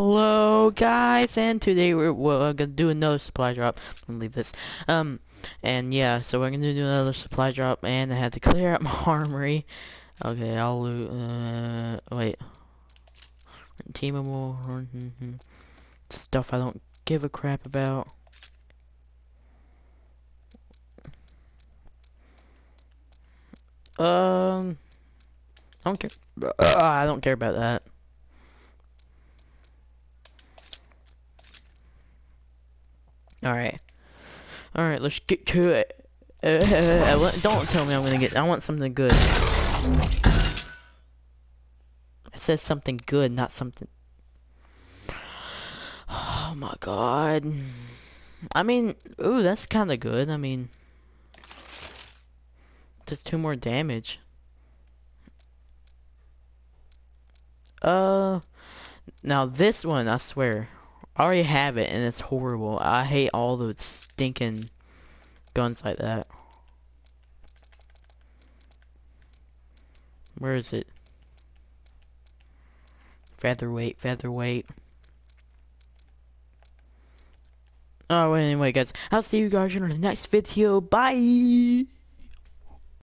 Hello guys, and today we're, we're gonna do another supply drop. I'm gonna leave this. Um, and yeah, so we're gonna do another supply drop, and I had to clear out my armory. Okay, I'll loot. Uh, wait. Teamable stuff I don't give a crap about. Um, I don't care. Uh, I don't care about that. Alright. Alright, let's get to it. Uh, don't tell me I'm gonna get- I want something good. I said something good, not something- Oh my god. I mean, ooh, that's kinda good. I mean... Just two more damage. Uh... Now this one, I swear. I already have it and it's horrible. I hate all those stinking guns like that. Where is it? Featherweight, featherweight. Oh, anyway, guys, I'll see you guys in the next video. Bye!